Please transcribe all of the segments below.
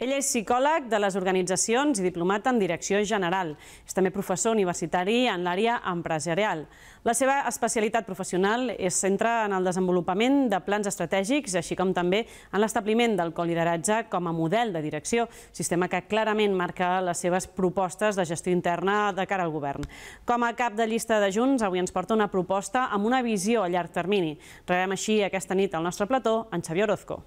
Ell és psicòleg de les organitzacions i diplomat en direcció general. És també professor universitari en l'àrea empresarial. La seva especialitat professional es centra en el desenvolupament de plans estratègics, així com també en l'establiment del colideratge com a model de direcció, sistema que clarament marca les seves propostes de gestió interna de cara al govern. Com a cap de llista de Junts, avui ens porta una proposta amb una visió a llarg termini. Rebem així aquesta nit al nostre plató en Xavier Orozco.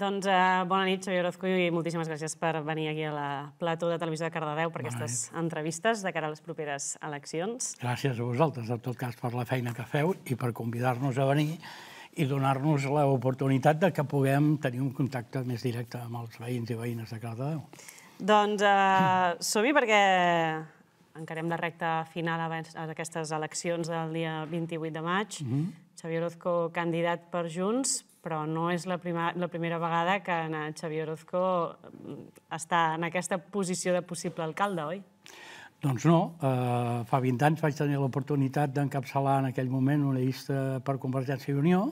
Doncs eh, bona nit, Xavier Orozco, i moltíssimes gràcies per venir aquí a la plató de televisió de Cardedeu per aquestes entrevistes de cara a les properes eleccions. Gràcies a vosaltres, en tot cas, per la feina que feu i per convidar-nos a venir i donar-nos l'oportunitat de que puguem tenir un contacte més directe amb els veïns i veïnes de Cardedeu. Doncs eh, som-hi perquè encarem la recta final abans d'aquestes eleccions del dia 28 de maig. Mm -hmm. Xavier Orozco, candidat per Junts, però no és la, prima, la primera vegada que en Xavier Orozco mm, està en aquesta posició de possible alcalde, oi? Doncs no. Uh, fa 20 anys vaig tenir l'oportunitat d'encapçalar en aquell moment una llista per Convergència i Unió.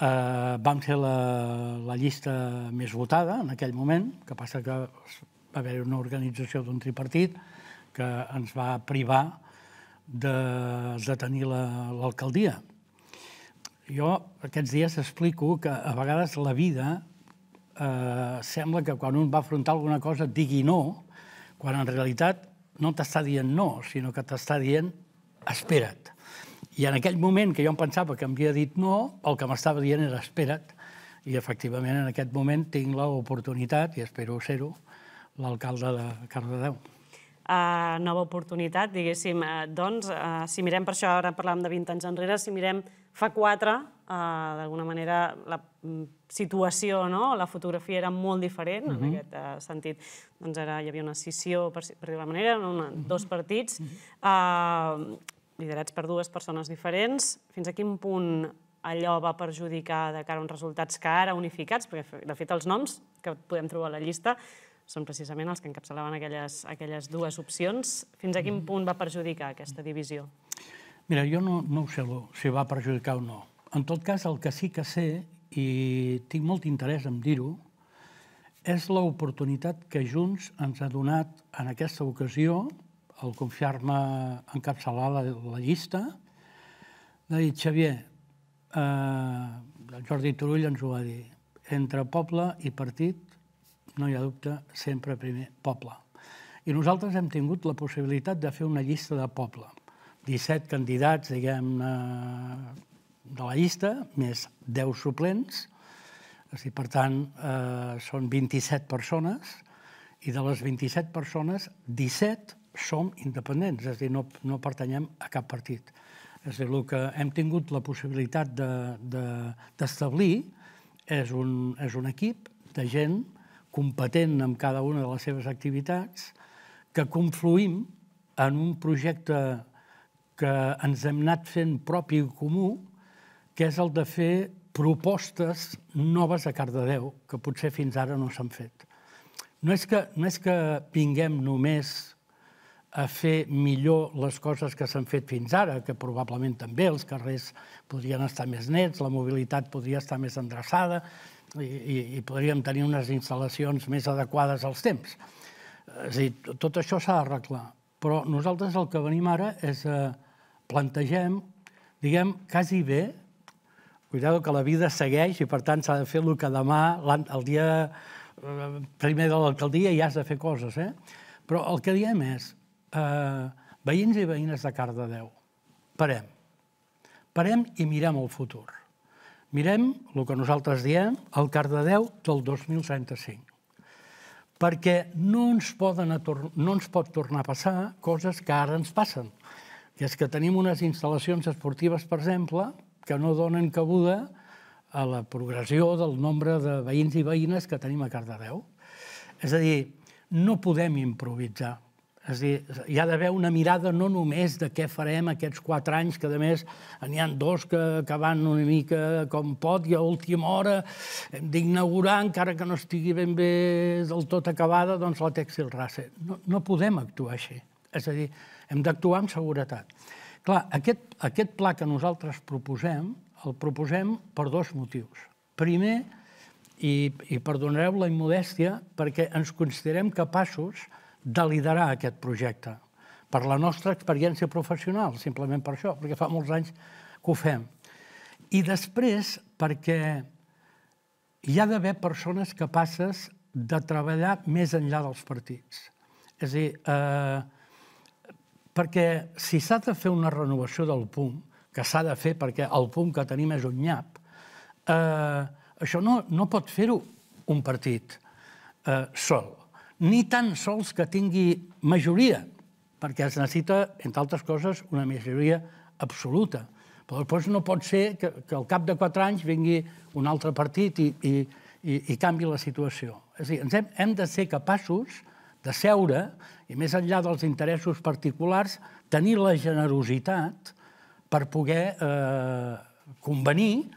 Uh, vam ser la, la llista més votada en aquell moment, que passa que va haver una organització d'un tripartit que ens va privar de, de tenir l'alcaldia. La, jo aquests dies explico que a vegades la vida eh, sembla que quan un va afrontar alguna cosa et digui no, quan en realitat no t'està dient no, sinó que t'està dient espera't. I en aquell moment que jo em pensava que m'havia dit no, el que m'estava dient era espera't. I efectivament en aquest moment tinc l'oportunitat, i espero ser-ho, l'alcalde de Cardedeu. Nova oportunitat, diguéssim. Uh, doncs, uh, si mirem per això, ara parlàvem de 20 anys enrere, si mirem Fa quatre, eh, d'alguna manera, la mm, situació, no? la fotografia era molt diferent uh -huh. en mhm. aquest eh, sentit. Doncs ara hi havia una scissió, per, per dir-ho manera, una, mhm. dos partits, -huh. eh, liderats per dues persones diferents. Fins a quin punt allò va perjudicar de cara a uns resultats que ara unificats, perquè de fet els noms que podem trobar a la llista són precisament els que encapçalaven aquelles, aquelles dues opcions. Fins a quin mhm. punt va perjudicar aquesta divisió? Mira, jo no, no ho sé si va perjudicar o no. En tot cas, el que sí que sé, i tinc molt interès en dir-ho, és l'oportunitat que Junts ens ha donat en aquesta ocasió, al confiar-me encapçalar la, la llista, de dir, Xavier, eh, el Jordi Turull ens ho va dir, entre poble i partit, no hi ha dubte, sempre primer poble. I nosaltres hem tingut la possibilitat de fer una llista de poble 17 candidats, diguem de la llista, més 10 suplents. dir, per tant, eh, són 27 persones, i de les 27 persones, 17 som independents, és a dir, no, no pertanyem a cap partit. És a dir, el que hem tingut la possibilitat d'establir de, de, és, un, és un equip de gent competent en cada una de les seves activitats, que confluïm en un projecte que ens hem anat fent propi i comú, que és el de fer propostes noves a Cardedeu, que potser fins ara no s'han fet. No és, que, no és que vinguem només a fer millor les coses que s'han fet fins ara, que probablement també els carrers podrien estar més nets, la mobilitat podria estar més endreçada i, i, podríem tenir unes instal·lacions més adequades als temps. És a dir, tot això s'ha d'arreglar. Però nosaltres el que venim ara és a, plantegem, diguem, quasi bé, cuidado que la vida segueix i per tant s'ha de fer el que demà, el dia eh, primer de l'alcaldia, ja has de fer coses, eh? Però el que diem és, eh, veïns i veïnes de Cardedeu, parem. Parem i mirem el futur. Mirem el que nosaltres diem, el Cardedeu del 2035 perquè no ens, poden no ens pot tornar a passar coses que ara ens passen que és que tenim unes instal·lacions esportives, per exemple, que no donen cabuda a la progressió del nombre de veïns i veïnes que tenim a Cardedeu. És a dir, no podem improvisar. És dir, hi ha d'haver una mirada no només de què farem aquests quatre anys, que a més n'hi ha dos que, que van una mica com pot i a última hora hem d'inaugurar, encara que no estigui ben bé del tot acabada, doncs la Textil Race. No, no podem actuar així. És a dir, hem d'actuar amb seguretat. Clar, aquest, aquest pla que nosaltres proposem, el proposem per dos motius. Primer, i, i perdonareu la immodèstia, perquè ens considerem capaços de liderar aquest projecte per la nostra experiència professional, simplement per això, perquè fa molts anys que ho fem. I després perquè hi ha d'haver persones capaces de treballar més enllà dels partits. És a dir, eh, perquè si s'ha de fer una renovació del PUM, que s'ha de fer perquè el PUM que tenim és un nyap, eh, això no, no pot fer-ho un partit eh, sol ni tan sols que tingui majoria, perquè es necessita, entre altres coses, una majoria absoluta. Però després no pot ser que, que al cap de quatre anys vingui un altre partit i, i, i, i canvi la situació. És a dir, ens hem, hem de ser capaços de seure i, més enllà dels interessos particulars, tenir la generositat per poder eh, convenir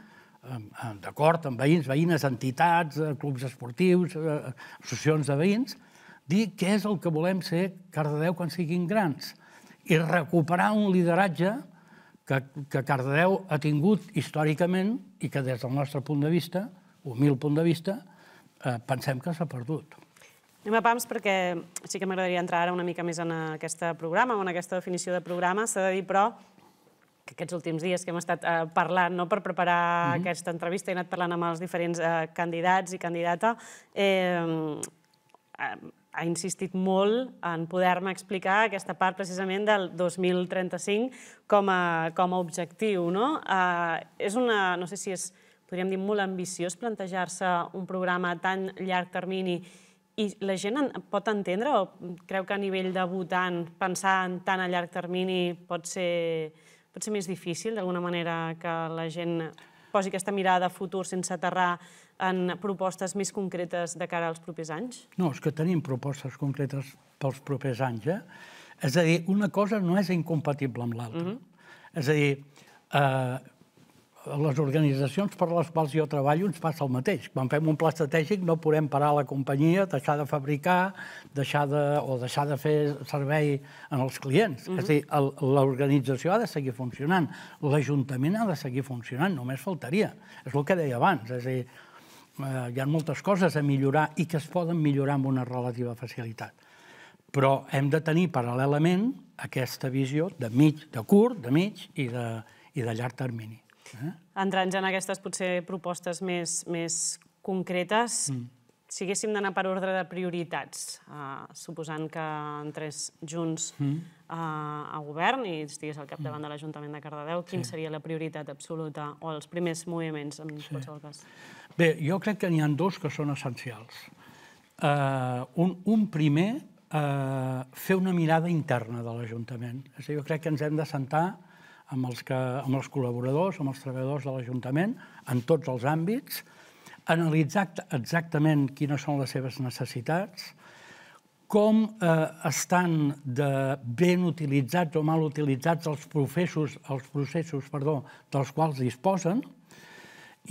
d'acord amb veïns, veïnes, entitats, eh, clubs esportius, eh, associacions de veïns, dir què és el que volem ser Cardedeu quan siguin grans i recuperar un lideratge que, que Cardedeu ha tingut històricament i que des del nostre punt de vista, humil punt de vista, eh, pensem que s'ha perdut. Anem a pams perquè sí que m'agradaria entrar ara una mica més en aquest programa o en aquesta definició de programa. S'ha de dir, però, que aquests últims dies que hem estat eh, parlant no, per preparar mm -hmm. aquesta entrevista he anat parlant amb els diferents eh, candidats i candidata, eh, eh, ha insistit molt en poder-me explicar aquesta part precisament del 2035 com a, com a objectiu. No? Uh, és una, no sé si és, podríem dir, molt ambiciós plantejar-se un programa a tan llarg termini i la gent en, pot entendre o creu que a nivell de votant pensar en tan a llarg termini pot ser, pot ser més difícil d'alguna manera que la gent posi aquesta mirada de futur sense aterrar en propostes més concretes de cara als propers anys? No, és que tenim propostes concretes pels propers anys. Eh? És a dir, una cosa no és incompatible amb l'altra. Mm -hmm. És a dir, eh, les organitzacions per les quals jo treballo ens passa el mateix. Quan fem un pla estratègic no podem parar la companyia, deixar de fabricar deixar de, o deixar de fer servei en els clients. Mm -hmm. És a dir, l'organització ha de seguir funcionant, l'Ajuntament ha de seguir funcionant, només faltaria. És el que deia abans. És a dir, eh, hi ha moltes coses a millorar i que es poden millorar amb una relativa facilitat. Però hem de tenir paral·lelament aquesta visió de mig, de curt, de mig i de, i de llarg termini. Eh? Entrant en aquestes potser propostes més, més concretes, mm. Si haguéssim d'anar per ordre de prioritats, eh, suposant que entrés junts mm. eh, a govern i estigués al capdavant mm. de l'Ajuntament de Cardedeu, quin sí. seria la prioritat absoluta o els primers moviments en sí. qualsevol cas? Bé, jo crec que n'hi ha dos que són essencials. Uh, un, un primer, uh, fer una mirada interna de l'Ajuntament. És a dir, jo crec que ens hem de sentar amb els, que, amb els col·laboradors, amb els treballadors de l'Ajuntament, en tots els àmbits, analitzar exactament quines són les seves necessitats, com eh, estan de ben utilitzats o mal utilitzats els processos, els processos perdó, dels quals disposen,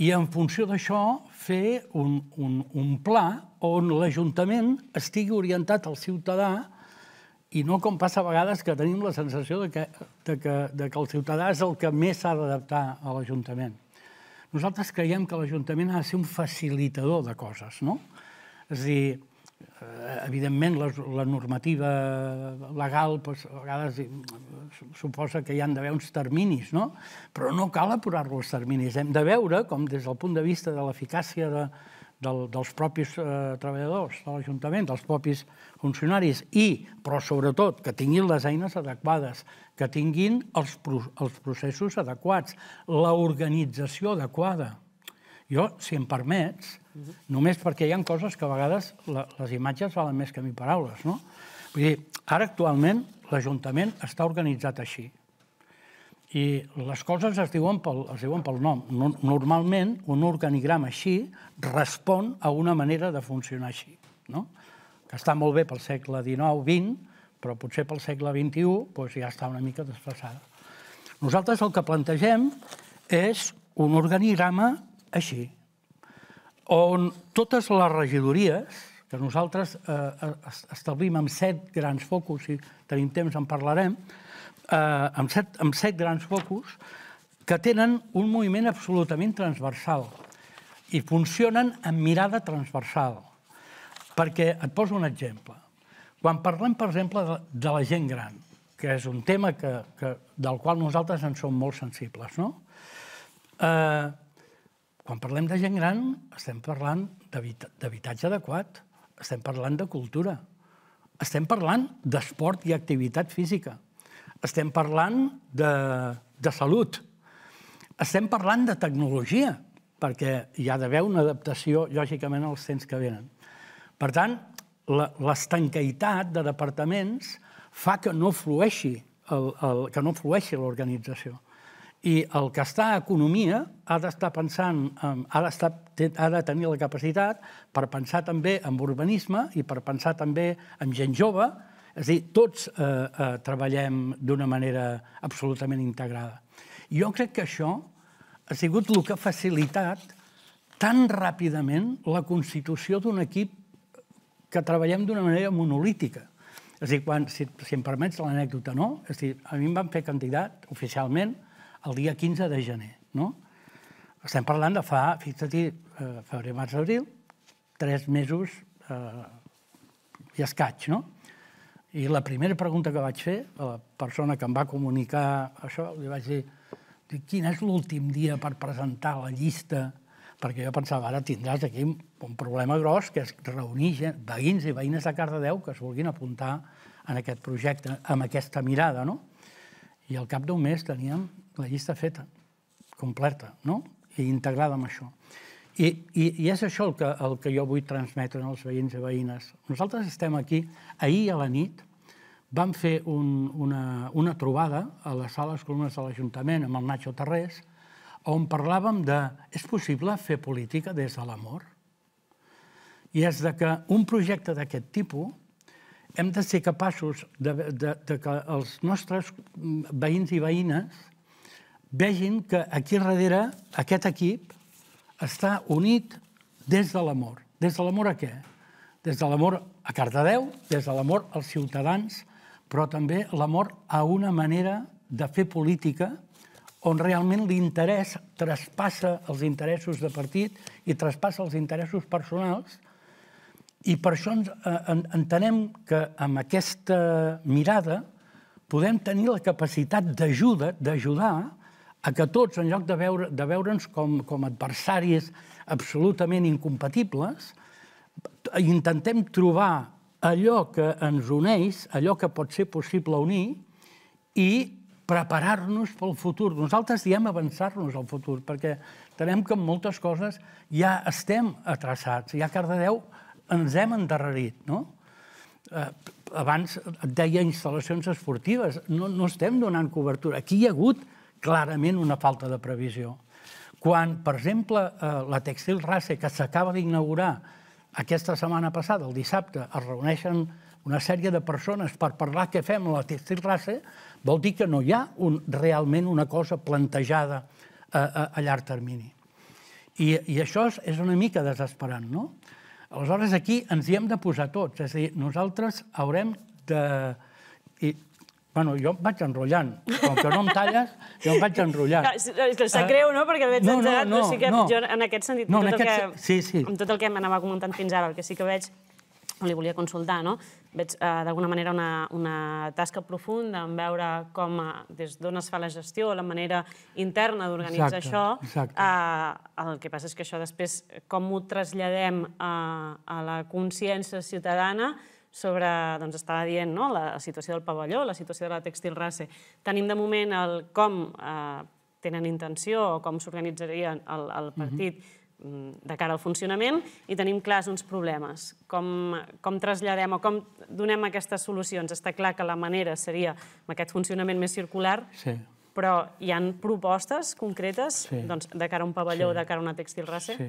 i en funció d'això fer un, un, un pla on l'Ajuntament estigui orientat al ciutadà i no com passa a vegades que tenim la sensació de que, de que, de que el ciutadà és el que més s'ha d'adaptar a l'Ajuntament. Nosaltres creiem que l'Ajuntament ha de ser un facilitador de coses, no? És a dir, Eh, evidentment, la, la normativa legal doncs, a vegades suposa que hi han d'haver uns terminis, no? però no cal apurar-lo els terminis. Hem de veure com des del punt de vista de l'eficàcia de, del, dels propis eh, treballadors de l'Ajuntament, dels propis funcionaris, i, però sobretot, que tinguin les eines adequades, que tinguin els, els processos adequats, l'organització adequada. Jo, si em permets, Només perquè hi ha coses que a vegades la, les imatges valen més que mi paraules, no? Vull dir, ara actualment l'Ajuntament està organitzat així. I les coses es diuen pel, es diuen pel nom. Normalment, un organigrama així respon a una manera de funcionar així. No? Que està molt bé pel segle XIX-XX, però potser pel segle XXI doncs, ja està una mica desfasada. Nosaltres el que plantegem és un organigrama així, on totes les regidories, que nosaltres eh, establim amb set grans focus, si tenim temps en parlarem, eh, amb, set, amb set grans focus, que tenen un moviment absolutament transversal i funcionen amb mirada transversal. Perquè et poso un exemple. Quan parlem, per exemple, de, de la gent gran, que és un tema que, que, del qual nosaltres en som molt sensibles, no? Eh, quan parlem de gent gran, estem parlant d'habitatge adequat, estem parlant de cultura, estem parlant d'esport i activitat física, estem parlant de, de salut, estem parlant de tecnologia, perquè hi ha d'haver una adaptació, lògicament, als temps que venen. Per tant, l'estanqueitat de departaments fa que no flueixi el, el, que no flueixi l'organització. I el que està a economia ha d'estar pensant, ha, ha de tenir la capacitat per pensar també en urbanisme i per pensar també en gent jove, és a dir, tots eh, eh, treballem d'una manera absolutament integrada. Jo crec que això ha sigut el que ha facilitat tan ràpidament la constitució d'un equip que treballem d'una manera monolítica. És a dir, quan, si, si em permets l'anècdota, no? És a dir, a mi em van fer candidat oficialment el dia 15 de gener, no? Estem parlant de fa, fixa't-hi, eh, febrer, març, abril, tres mesos eh, i escaig, no? I la primera pregunta que vaig fer a la persona que em va comunicar això, li vaig dir, quin és l'últim dia per presentar la llista perquè jo pensava, ara tindràs aquí un problema gros, que és reunir gent, veïns i veïnes de Cardedeu que es vulguin apuntar en aquest projecte, amb aquesta mirada, no? I al cap d'un mes teníem la llista feta, completa, no? I integrada amb això. I, i, i és això el que, el que jo vull transmetre als veïns i veïnes. Nosaltres estem aquí, ahir a la nit, vam fer un, una, una trobada a les sales columnes de l'Ajuntament amb el Nacho Terrés, on parlàvem de és possible fer política des de l'amor? I és de que un projecte d'aquest tipus hem de ser capaços de, de, de que els nostres veïns i veïnes vegin que aquí darrere aquest equip està unit des de l'amor. Des de l'amor a què? Des de l'amor a Cardedeu, des de l'amor als ciutadans, però també l'amor a una manera de fer política on realment l'interès traspassa els interessos de partit i traspassa els interessos personals, i per això ens, eh, entenem que amb aquesta mirada podem tenir la capacitat d'ajuda, d'ajudar a que tots, en lloc de, veure, de veure'ns com, com adversaris absolutament incompatibles, intentem trobar allò que ens uneix, allò que pot ser possible unir, i preparar-nos pel futur. Nosaltres diem avançar-nos al futur, perquè tenem que en moltes coses ja estem atraçats. Ja Cardedeu ens hem endarrerit, no? Eh, abans et deia instal·lacions esportives. No, no estem donant cobertura. Aquí hi ha hagut clarament una falta de previsió. Quan, per exemple, eh, la Textil Race, que s'acaba d'inaugurar aquesta setmana passada, el dissabte, es reuneixen una sèrie de persones per parlar què fem a la Textil Race, vol dir que no hi ha un, realment una cosa plantejada a, a, a llarg termini. I, I això és, és una mica desesperant, no? Aleshores, aquí ens hi hem de posar tots. És a dir, nosaltres haurem de... I, Bueno, jo em vaig enrotllant. Com que no em talles, jo em vaig enrotllant. No, és que sap greu, no? Perquè veig no, no, no, sí que no. jo en aquest sentit, no, en tot, aquest... el que, sí, sí. amb tot el que m'anava comentant fins ara, el que sí que veig li volia consultar, no? Veig eh, d'alguna manera una, una tasca profunda en veure com, eh, des d'on es fa la gestió, la manera interna d'organitzar això. Exacte. Eh, el que passa és que això després, com ho traslladem a, a la consciència ciutadana, sobre, doncs estava dient, no? la situació del pavelló, la situació de la textil race. Tenim de moment el com eh, tenen intenció o com s'organitzaria el, el partit uh -huh Mm, de cara al funcionament i tenim clars uns problemes. Com, com traslladem o com donem aquestes solucions? Està clar que la manera seria amb aquest funcionament més circular, sí. però hi han propostes concretes sí. doncs, de cara a un pavelló sí. o de cara a una textil race? Sí.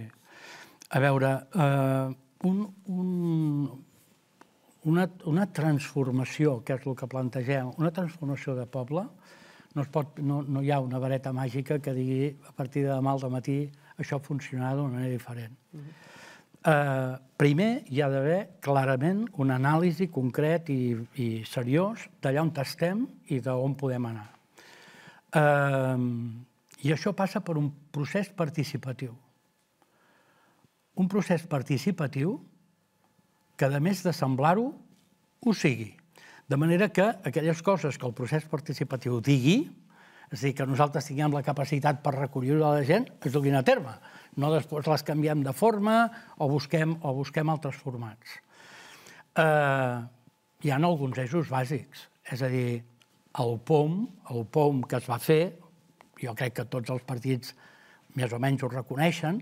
A veure, uh, un, un, una, una transformació, que és el que plantegem, una transformació de poble, no, es pot, no, no hi ha una vareta màgica que digui a partir de demà al matí això funcionarà d'una manera diferent. Mm -hmm. primer, hi ha d'haver clarament un anàlisi concret i, i seriós d'allà on estem i d'on podem anar. Eh, I això passa per un procés participatiu. Un procés participatiu que, a més de semblar-ho, ho sigui. De manera que aquelles coses que el procés participatiu digui, és a dir, que nosaltres tinguem la capacitat per recollir la gent, es duguin a terme. No després les canviem de forma o busquem, o busquem altres formats. Eh, hi ha alguns eixos bàsics. És a dir, el POM, el POM que es va fer, jo crec que tots els partits més o menys ho reconeixen,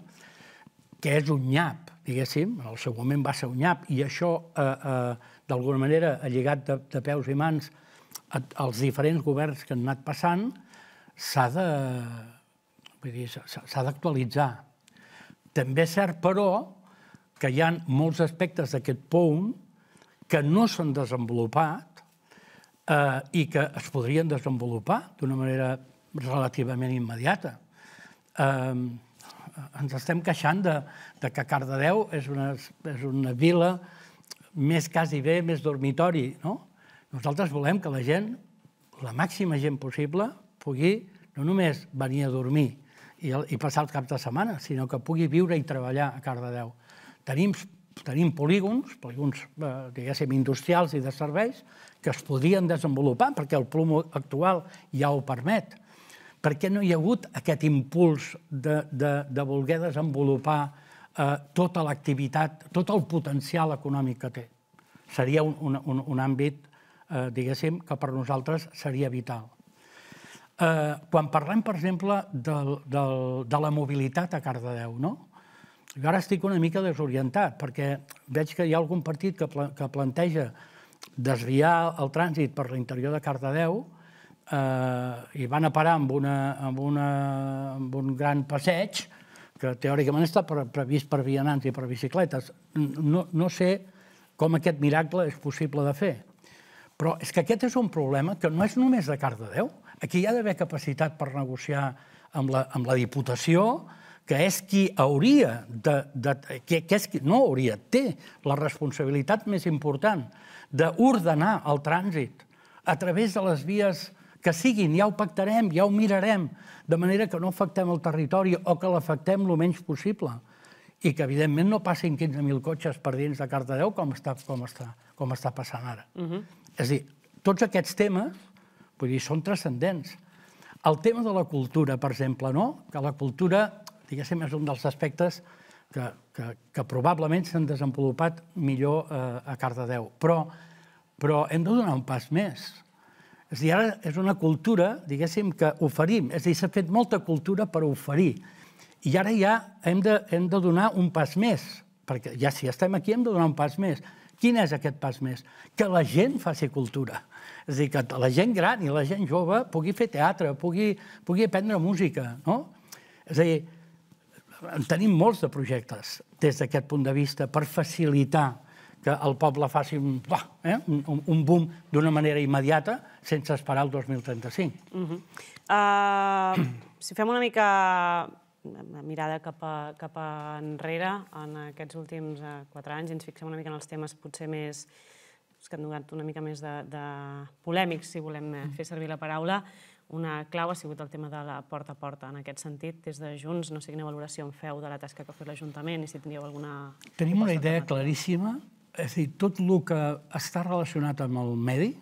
que és un nyap, diguéssim, en el seu moment va ser un nyap, i això, eh, eh, d'alguna manera, ha lligat de, de peus i mans als diferents governs que han anat passant, s'ha de, vull dir, s'ha d'actualitzar. També és cert, però, que hi ha molts aspectes d'aquest POUM que no s'han desenvolupat eh, i que es podrien desenvolupar d'una manera relativament immediata. Eh, ens estem queixant de, de que Cardedeu és una, és una vila més quasi bé, més dormitori, no? Nosaltres volem que la gent, la màxima gent possible, pugui no només venir a dormir i, i passar els caps de setmana, sinó que pugui viure i treballar a Cardedeu. Tenim, tenim polígons, polígons, eh, diguéssim, industrials i de serveis, que es podrien desenvolupar, perquè el plom actual ja ho permet per què no hi ha hagut aquest impuls de, de, de voler desenvolupar eh, tota l'activitat, tot el potencial econòmic que té? Seria un, un, un àmbit, eh, diguéssim, que per nosaltres seria vital. Eh, quan parlem, per exemple, del, del, de la mobilitat a Cardedeu, no? Jo ara estic una mica desorientat, perquè veig que hi ha algun partit que, pla, que planteja desviar el trànsit per l'interior de Cardedeu, eh, i van a parar amb, una, amb, una, amb un gran passeig que teòricament està pre previst per vianants i per bicicletes. No, no sé com aquest miracle és possible de fer. Però és que aquest és un problema que no és només de Cardedeu. Aquí hi ha d'haver capacitat per negociar amb la, amb la Diputació, que és qui hauria de... de que, que és qui, no hauria, té la responsabilitat més important d'ordenar el trànsit a través de les vies que siguin, ja ho pactarem, ja ho mirarem, de manera que no afectem el territori o que l'afectem el menys possible. I que, evidentment, no passin 15.000 cotxes per dins de Cardedeu com està, com està, com està passant ara. Uh -huh. És a dir, tots aquests temes vull dir, són transcendents. El tema de la cultura, per exemple, no? que la cultura, diguéssim, és un dels aspectes que, que, que probablement s'han desenvolupat millor eh, a Cardedeu. Però, però hem de donar un pas més. És dir, ara és una cultura, diguéssim, que oferim. És a dir, s'ha fet molta cultura per oferir. I ara ja hem de, hem de donar un pas més, perquè ja si estem aquí hem de donar un pas més. Quin és aquest pas més? Que la gent faci cultura. És a dir, que la gent gran i la gent jove pugui fer teatre, pugui, pugui aprendre música, no? És a dir, en tenim molts de projectes des d'aquest punt de vista per facilitar que el poble faci un, eh, un, un boom d'una manera immediata sense esperar el 2035. Uh -huh. uh, si fem una mica una mirada cap, a, cap a enrere en aquests últims uh, quatre anys i ens fixem una mica en els temes potser més que han donat una mica més de, de polèmics, si volem eh, fer servir la paraula, una clau ha sigut el tema de la porta a porta. En aquest sentit, des de Junts, no sé quina valoració en feu de la tasca que ha fet l'Ajuntament i si tindríeu alguna... Tenim una idea claríssima és dir, tot el que està relacionat amb el medi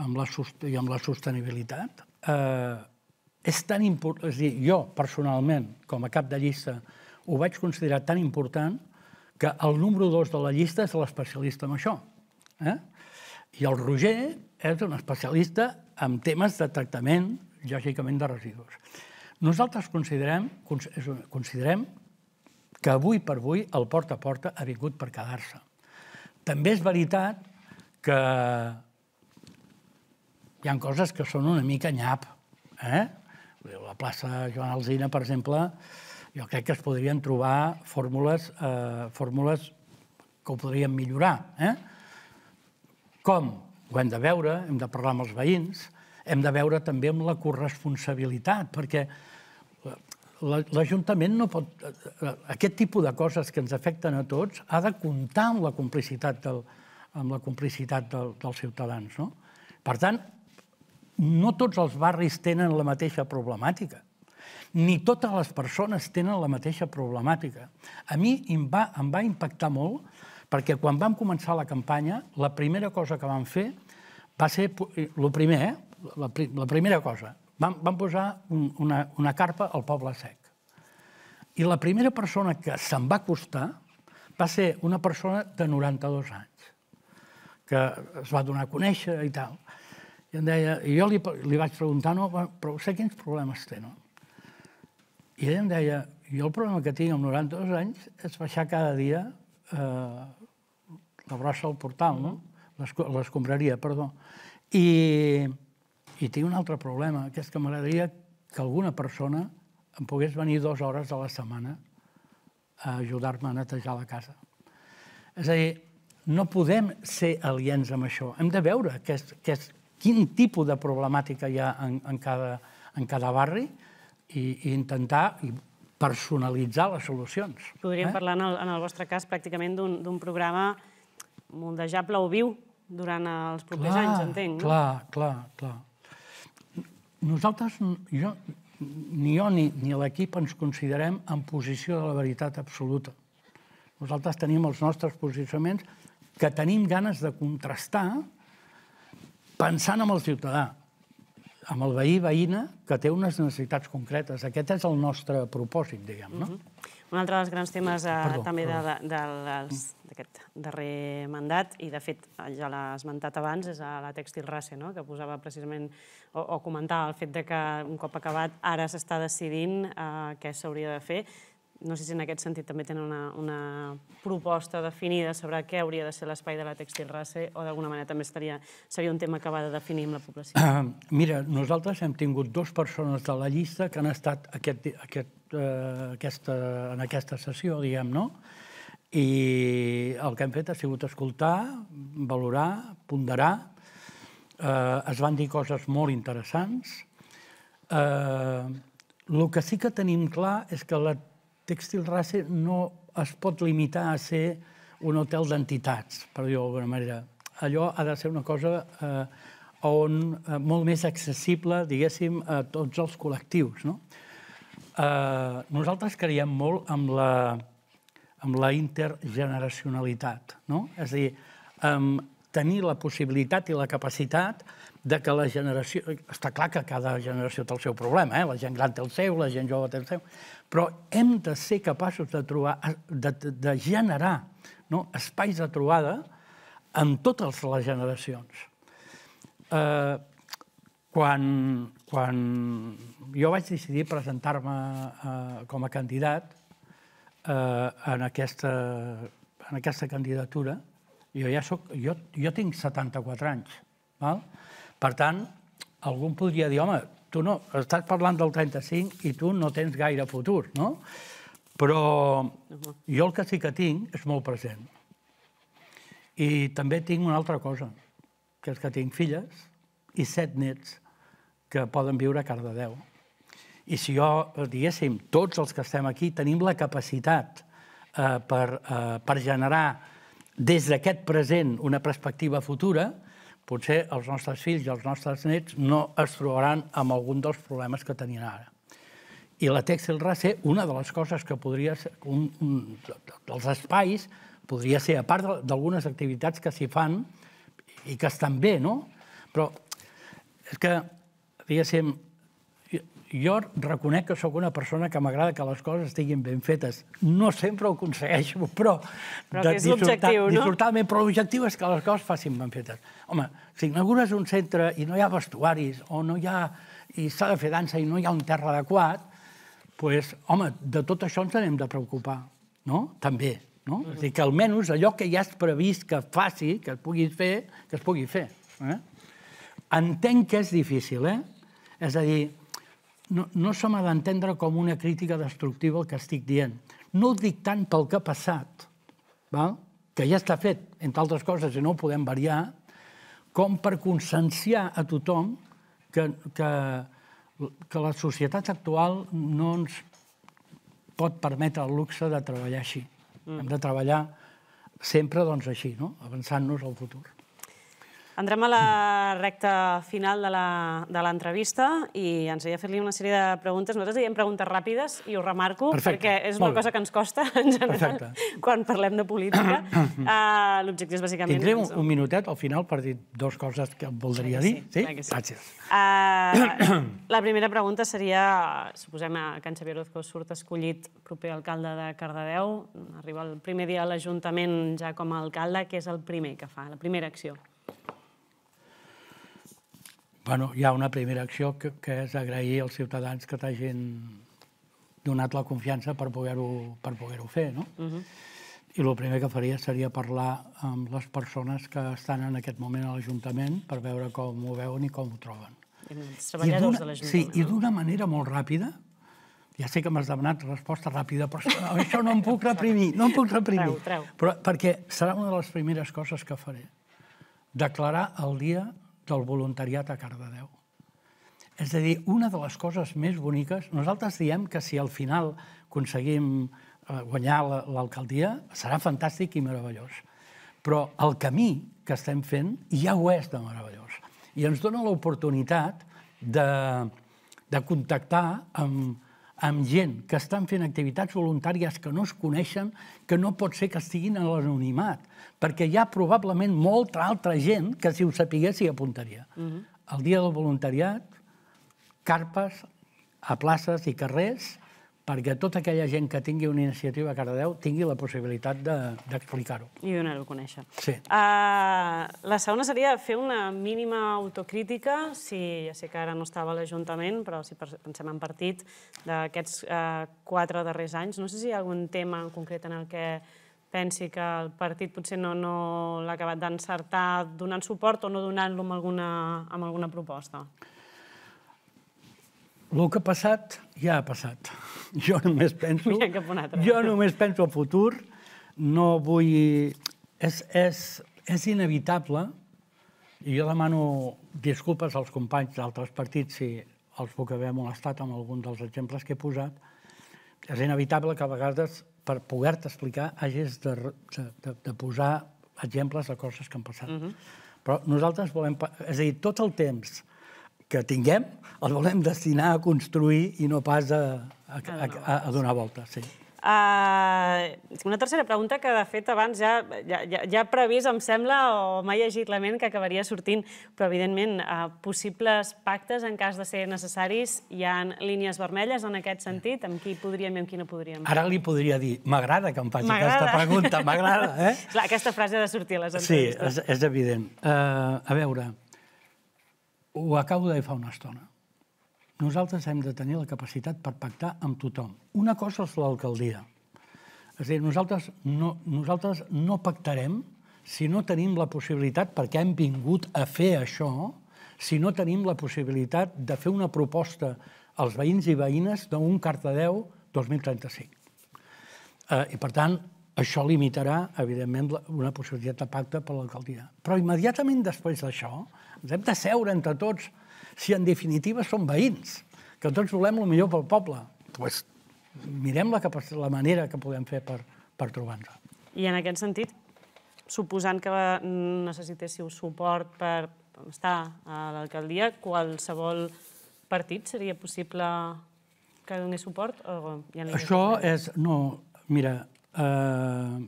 amb la, i amb la sostenibilitat eh, és tan important, és dir, jo personalment, com a cap de llista, ho vaig considerar tan important que el número dos de la llista és l'especialista en això. Eh? I el Roger és un especialista en temes de tractament, lògicament, de residus. Nosaltres considerem, considerem que avui per avui el porta a porta ha vingut per quedar-se. També és veritat que hi ha coses que són una mica nyap. Eh? La plaça Joan Alzina, per exemple, jo crec que es podrien trobar fórmules, eh, fórmules que ho podrien millorar. Eh? Com? Ho hem de veure, hem de parlar amb els veïns, hem de veure també amb la corresponsabilitat, perquè l'Ajuntament no pot... Aquest tipus de coses que ens afecten a tots ha de comptar amb la complicitat, del, amb la complicitat del, dels ciutadans. No? Per tant, no tots els barris tenen la mateixa problemàtica ni totes les persones tenen la mateixa problemàtica. A mi em va, em va impactar molt perquè quan vam començar la campanya, la primera cosa que vam fer va ser, el primer, eh? la, la primera cosa, vam, vam posar un, una, una carpa al Poble Sec. I la primera persona que se'n va acostar va ser una persona de 92 anys, que es va donar a conèixer i tal. I, em deia, i jo li, li vaig preguntar, no, però sé quins problemes té, no? I ell em deia, jo el problema que tinc amb 92 anys és baixar cada dia eh, la brossa al portal, no? l'escombraria, perdó. I, I tinc un altre problema, que és que m'agradaria que alguna persona em pogués venir dues hores a la setmana a ajudar-me a netejar la casa. És a dir, no podem ser aliens amb això. Hem de veure que és, que és, quin tipus de problemàtica hi ha en, en, cada, en cada barri i, i intentar i personalitzar les solucions. Podríem eh? parlar, en el, en el vostre cas, pràcticament d'un programa moldejable o viu durant els propers clar, anys, entenc, no? Clar, clar, clar. Nosaltres, jo, ni jo ni, ni l'equip ens considerem en posició de la veritat absoluta. Nosaltres tenim els nostres posicionaments que tenim ganes de contrastar pensant en el ciutadà, amb el veí veïna que té unes necessitats concretes. Aquest és el nostre propòsit, diguem, no? Mm -hmm. Un altre dels grans temes eh, perdó, també d'aquest darrer mandat, i de fet ja l'ha esmentat abans, és a la Tèxtil Race, no? que posava precisament, o, o comentava el fet de que un cop acabat ara s'està decidint eh, què s'hauria de fer. No sé si en aquest sentit també tenen una, una proposta definida sobre què hauria de ser l'espai de la Tèxtil Race o d'alguna manera també estaria, seria un tema que va de definir amb la població. Uh, mira, nosaltres hem tingut dues persones de la llista que han estat aquest, aquest eh, aquesta, en aquesta sessió, diguem, no? I el que hem fet ha sigut escoltar, valorar, ponderar. Eh, es van dir coses molt interessants. Eh, el que sí que tenim clar és que la Textil Race no es pot limitar a ser un hotel d'entitats, per dir-ho d'alguna manera. Allò ha de ser una cosa eh, on, eh, molt més accessible, diguéssim, a tots els col·lectius. No? Eh, nosaltres creiem molt amb la, amb la intergeneracionalitat, no? És a dir, amb tenir la possibilitat i la capacitat de que la generació... Està clar que cada generació té el seu problema, eh? la gent gran té el seu, la gent jove té el seu, però hem de ser capaços de, trobar, de, de generar no? espais de trobada en totes les generacions. Eh, quan, quan jo vaig decidir presentar-me eh, com a candidat eh, en, aquesta, en aquesta candidatura, jo ja soc, jo, jo tinc 74 anys, val? per tant, algú podria dir, home, tu no, estàs parlant del 35 i tu no tens gaire futur, no? Però jo el que sí que tinc és molt present. I també tinc una altra cosa, que és que tinc filles i set nets que poden viure a Cardedeu. I si jo, diguéssim, tots els que estem aquí tenim la capacitat eh, per, eh, per generar des d'aquest present una perspectiva futura, potser els nostres fills i els nostres nets no es trobaran amb algun dels problemes que tenien ara. I la Textil Race, una de les coses que podria ser, un, un dels espais, podria ser, a part d'algunes activitats que s'hi fan i que estan bé, no? Però és que, diguéssim, jo reconec que sóc una persona que m'agrada que les coses estiguin ben fetes. No sempre ho aconsegueixo, però... Però que és l'objectiu, no? Dissortadament, però l'objectiu és que les coses facin ben fetes. Home, si inaugures un centre i no hi ha vestuaris, o no hi ha... i s'ha de fer dansa i no hi ha un terra adequat, pues, home, de tot això ens hem de preocupar, no? També, no? És dir, que almenys allò que ja has previst que faci, que es pugui fer, que es pugui fer. Eh? Entenc que és difícil, eh? És a dir, no, no se m'ha d'entendre com una crítica destructiva el que estic dient. No ho dic tant pel que ha passat, val? que ja està fet, entre altres coses, i no ho podem variar, com per conscienciar a tothom que, que, que la societat actual no ens pot permetre el luxe de treballar així. Mm. Hem de treballar sempre doncs, així, no? avançant-nos al futur. Entrem a la recta final de l'entrevista i ens havia fet-li una sèrie de preguntes. Nosaltres diem preguntes ràpides i ho remarco Perfecte. perquè és una cosa que ens costa en general Perfecte. quan parlem de política. uh, L'objectiu és bàsicament... Tindré un, un minutet al final per dir dues coses que voldria sí, dir. Sí? sí? Gràcies. Uh, la primera pregunta seria, suposem que en Xavier Orozco surt escollit proper alcalde de Cardedeu, arriba el primer dia a l'Ajuntament ja com a alcalde, què és el primer que fa, la primera acció? Bueno, hi ha una primera acció que, que és agrair als ciutadans que t'hagin donat la confiança per poder-ho per poder fer, no? Uh -huh. I el primer que faria seria parlar amb les persones que estan en aquest moment a l'Ajuntament per veure com ho veuen i com ho troben. Els treballadors de l'Ajuntament. Sí, i d'una manera molt ràpida, ja sé que m'has demanat resposta ràpida, però això, això no em puc reprimir, no em puc reprimir. Treu, treu. Però, perquè serà una de les primeres coses que faré. Declarar el dia del voluntariat a Cardedeu. És a dir, una de les coses més boniques, nosaltres diem que si al final aconseguim eh, guanyar l'alcaldia, serà fantàstic i meravellós. Però el camí que estem fent ja ho és de meravellós. I ens dona l'oportunitat de, de contactar amb, amb gent que estan fent activitats voluntàries que no es coneixen, que no pot ser que estiguin a l'anonimat, perquè hi ha probablement molta altra gent que si ho sapigués s'hi apuntaria. Uh -huh. El dia del voluntariat, carpes a places i carrers perquè tota aquella gent que tingui una iniciativa a Cardedeu tingui la possibilitat d'explicar-ho. De, I donar-ho a conèixer. Sí. Uh, la segona seria fer una mínima autocrítica, si ja sé que ara no estava a l'Ajuntament, però si pensem en partit, d'aquests uh, quatre darrers anys. No sé si hi ha algun tema en concret en el que pensi que el partit potser no, no l'ha acabat d'encertar donant suport o no donant-lo amb, alguna, amb alguna proposta. El que ha passat, ja ha passat. Jo només penso... Mira cap. Jo només penso al futur. No vull... És, és, és inevitable, i jo demano disculpes als companys d'altres partits si els puc haver molestat amb algun dels exemples que he posat, és inevitable que a vegades, per poder-te explicar, hagis de, de, de posar exemples de coses que han passat. Uh -huh. Però nosaltres volem... És a dir, tot el temps que tinguem el volem destinar a construir i no pas a, a, a, a, a donar voltes. Sí. Uh, una tercera pregunta que, de fet, abans ja, ja, ja, ja previst, em sembla, o m'ha llegit la ment, que acabaria sortint, però, evidentment, uh, possibles pactes, en cas de ser necessaris, hi ha línies vermelles en aquest sentit? Amb qui podríem i amb qui no podríem? Ara li podria dir, m'agrada que em faci aquesta pregunta, m'agrada, eh? Clar, aquesta frase ha de sortir a les entrevistes. Sí, és, és evident. Uh, a veure, ho acabo de dir fa una estona nosaltres hem de tenir la capacitat per pactar amb tothom. Una cosa és l'alcaldia. És a dir, nosaltres no, nosaltres no pactarem si no tenim la possibilitat, perquè hem vingut a fer això, si no tenim la possibilitat de fer una proposta als veïns i veïnes d'un Cartadeu 2035. Eh, I, per tant, això limitarà, evidentment, una possibilitat de pacte per l'alcaldia. Però immediatament després d'això, ens hem de seure entre tots si en definitiva som veïns, que tots volem el millor pel poble, doncs mirem la, la manera que podem fer per, per trobar-nos. I en aquest sentit, suposant que necessitéssiu suport per estar a l'alcaldia, qualsevol partit seria possible que donés suport? O ja Això és... No, mira, eh,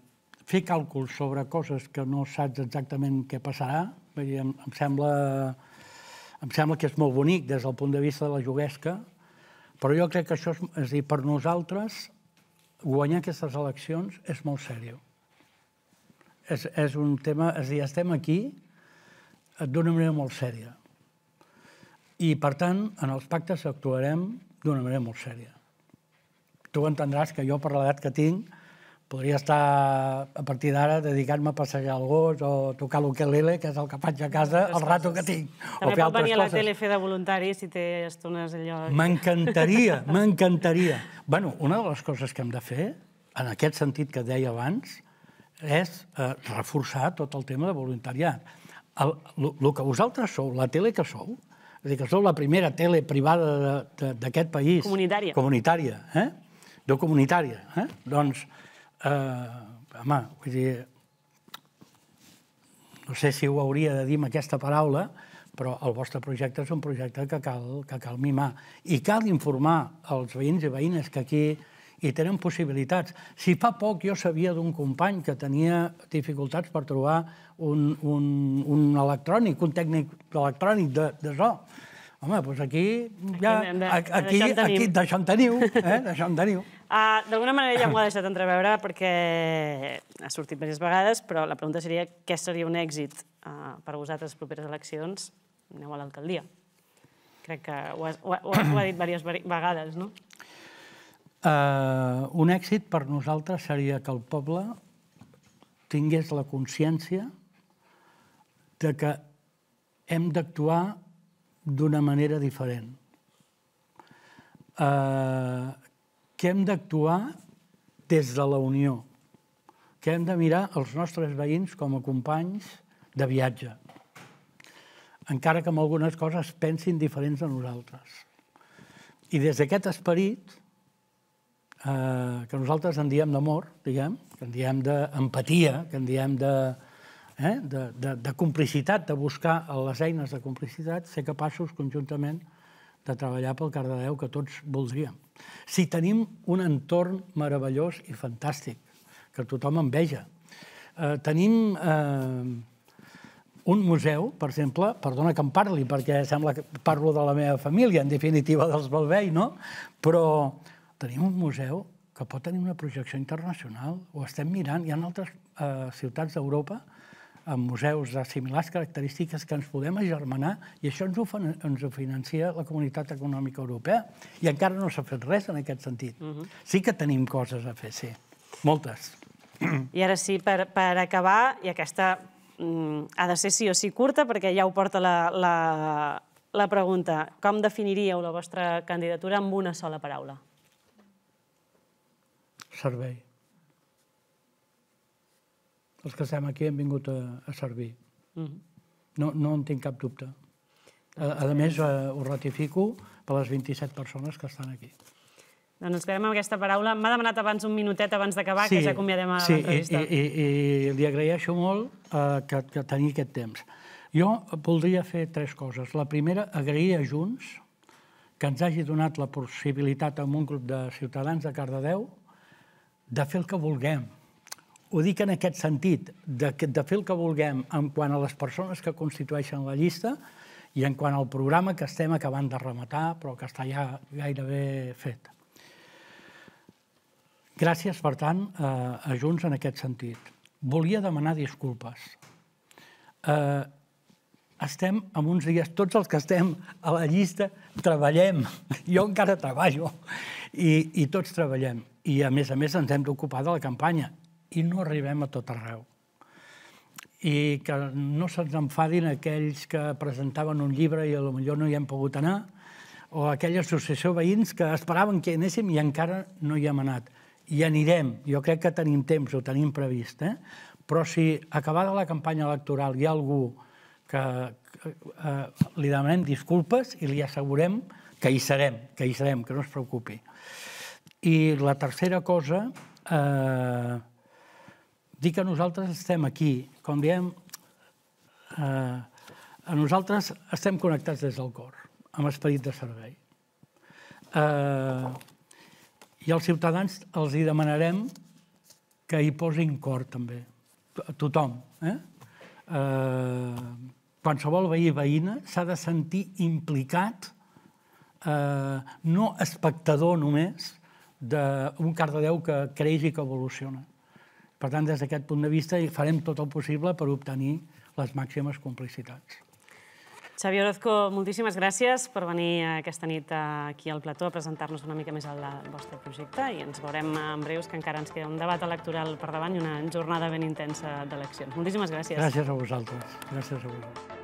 fer càlculs sobre coses que no saps exactament què passarà, em, em sembla em sembla que és molt bonic des del punt de vista de la juguesca, però jo crec que això, és, és dir, per nosaltres, guanyar aquestes eleccions és molt sèrio. És, és un tema, és dir, estem aquí d'una manera molt sèria. I, per tant, en els pactes actuarem d'una manera molt sèria. Tu entendràs que jo, per l'edat que tinc, podria estar a partir d'ara dedicant-me a passejar el gos o tocar l'ukelele, que és el que faig a casa el rato que tinc. També pot venir a la tele fer de voluntari si té estones allò... M'encantaria, m'encantaria. bueno, una de les coses que hem de fer, en aquest sentit que deia abans, és eh, reforçar tot el tema de voluntariat. el, el, el que vosaltres sou, la tele que sou, és a dir, que sou la primera tele privada d'aquest país. Comunitària. Comunitària, eh? De comunitària, eh? Doncs, eh, home, vull dir, no sé si ho hauria de dir amb aquesta paraula, però el vostre projecte és un projecte que cal, que cal mimar. I cal informar els veïns i veïnes que aquí i tenen possibilitats. Si fa poc jo sabia d'un company que tenia dificultats per trobar un, un, un electrònic, un tècnic electrònic de, de so, Home, doncs aquí ja... Aquí, aquí, aquí en teniu, eh? en teniu. Uh, D'alguna manera ja m'ho ha deixat entreveure perquè ha sortit diverses vegades, però la pregunta seria què seria un èxit uh, per a vosaltres les properes eleccions? Aneu a l'alcaldia. Crec que ho, has, ho, ho, ho ha dit diverses vegades, no? Uh, un èxit per nosaltres seria que el poble tingués la consciència de que hem d'actuar d'una manera diferent. Uh, que hem d'actuar des de la unió, que hem de mirar els nostres veïns com a companys de viatge, encara que en algunes coses pensin diferents a nosaltres. I des d'aquest esperit, eh, que nosaltres en diem d'amor, diguem, que en diem d'empatia, que en diem de, eh, de, de, de complicitat, de buscar les eines de complicitat, ser capaços conjuntament de treballar pel Cardedeu que tots voldríem. Si tenim un entorn meravellós i fantàstic, que tothom enveja, eh, tenim eh, un museu, per exemple, perdona que em parli, perquè sembla que parlo de la meva família, en definitiva dels Balvei, no? Però tenim un museu que pot tenir una projecció internacional, ho estem mirant, hi ha altres eh, ciutats d'Europa amb museus de similars característiques que ens podem agermanar i això ens ho, ens ho financia la Comunitat Econòmica Europea. I encara no s'ha fet res en aquest sentit. Uh -huh. Sí que tenim coses a fer, sí. Moltes. I ara sí, per, per acabar, i aquesta mm, ha de ser sí o sí curta, perquè ja ho porta la, la, la pregunta. Com definiríeu la vostra candidatura amb una sola paraula? Servei. Els que estem aquí hem vingut a, a servir. Mm -hmm. no, no en tinc cap dubte. A, a més, eh, ho ratifico per les 27 persones que estan aquí. Doncs ens quedem amb aquesta paraula. M'ha demanat abans un minutet abans d'acabar, sí, que ja acomiadem a sí, l'entrevista. Sí, i, i, i li agraeixo molt eh, que, que tenir aquest temps. Jo voldria fer tres coses. La primera, agrair a Junts que ens hagi donat la possibilitat amb un grup de ciutadans de Cardedeu de fer el que vulguem. Ho dic en aquest sentit, de, de fer el que vulguem en quant a les persones que constitueixen la llista i en quant al programa que estem acabant de rematar, però que està ja gairebé fet. Gràcies, per tant, a Junts en aquest sentit. Volia demanar disculpes. Eh, estem en uns dies, tots els que estem a la llista, treballem. Jo encara treballo i, i tots treballem. I, a més a més, ens hem d'ocupar de la campanya i no arribem a tot arreu. I que no se'ns enfadin aquells que presentaven un llibre i potser no hi hem pogut anar, o aquella associació veïns que esperaven que anéssim i encara no hi hem anat. I anirem, jo crec que tenim temps, ho tenim previst, eh? però si acabada la campanya electoral hi ha algú que eh, li demanem disculpes i li assegurem que hi serem, que hi serem, que no es preocupi. I la tercera cosa, eh, dir que nosaltres estem aquí, com diem, eh, a nosaltres estem connectats des del cor, amb esperit de servei. Eh, I als ciutadans els hi demanarem que hi posin cor també, tothom. Eh? Eh, qualsevol veí veïna s'ha de sentir implicat, eh, no espectador només, d'un Cardedeu que creix i que evoluciona. Per tant, des d'aquest punt de vista, farem tot el possible per obtenir les màximes complicitats. Xavi Orozco, moltíssimes gràcies per venir aquesta nit aquí al plató a presentar-nos una mica més el vostre projecte i ens veurem en breus, que encara ens queda un debat electoral per davant i una jornada ben intensa d'eleccions. Moltíssimes gràcies. Gràcies a vosaltres. Gràcies a vosaltres.